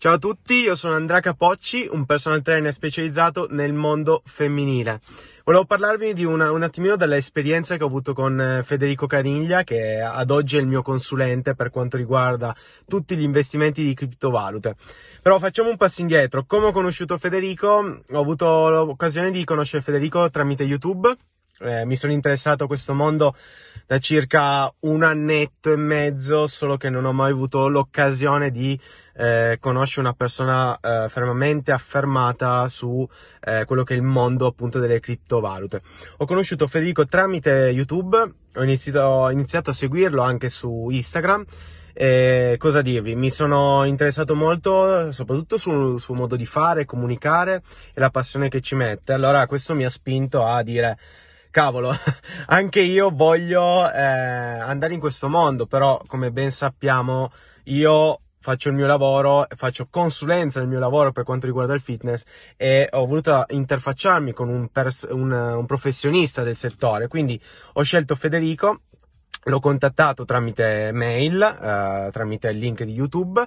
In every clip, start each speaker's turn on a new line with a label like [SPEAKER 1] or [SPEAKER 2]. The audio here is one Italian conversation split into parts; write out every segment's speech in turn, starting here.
[SPEAKER 1] Ciao a tutti, io sono Andrea Capocci, un personal trainer specializzato nel mondo femminile. Volevo parlarvi di una, un attimino dell'esperienza che ho avuto con eh, Federico Caniglia, che ad oggi è il mio consulente per quanto riguarda tutti gli investimenti di criptovalute. Però facciamo un passo indietro. Come ho conosciuto Federico? Ho avuto l'occasione di conoscere Federico tramite YouTube. Eh, mi sono interessato a questo mondo da circa un annetto e mezzo, solo che non ho mai avuto l'occasione di eh, conoscere una persona eh, fermamente affermata su eh, quello che è il mondo appunto delle criptovalute. Ho conosciuto Federico tramite YouTube, ho iniziato, ho iniziato a seguirlo anche su Instagram. E cosa dirvi? Mi sono interessato molto soprattutto sul suo modo di fare, comunicare e la passione che ci mette. Allora questo mi ha spinto a dire cavolo, anche io voglio eh, andare in questo mondo, però come ben sappiamo io faccio il mio lavoro, faccio consulenza nel mio lavoro per quanto riguarda il fitness e ho voluto interfacciarmi con un, pers- un, un professionista del settore, quindi ho scelto Federico l'ho contattato tramite mail, eh, tramite il link di YouTube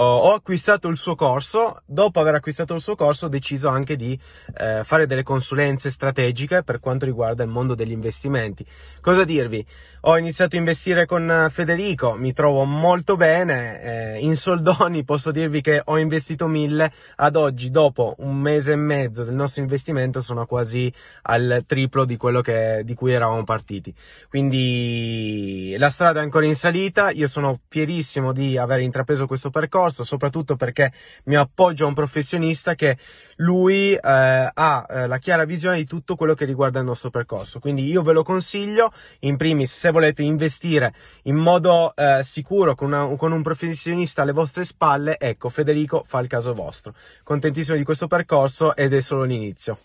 [SPEAKER 1] ho acquistato il suo corso, dopo aver acquistato il suo corso ho deciso anche di eh, fare delle consulenze strategiche per quanto riguarda il mondo degli investimenti. Cosa dirvi? Ho iniziato a investire con Federico, mi trovo molto bene, eh, in soldoni posso dirvi che ho investito mille, ad oggi dopo un mese e mezzo del nostro investimento sono quasi al triplo di quello che, di cui eravamo partiti. Quindi la strada è ancora in salita, io sono fierissimo di aver intrapreso questo percorso soprattutto perché mi appoggio a un professionista che lui eh, ha eh, la chiara visione di tutto quello che riguarda il nostro percorso. Quindi io ve lo consiglio, in primis, se volete investire in modo eh, sicuro con, una, con un professionista alle vostre spalle, ecco, Federico fa il caso vostro. Contentissimo di questo percorso ed è solo l'inizio.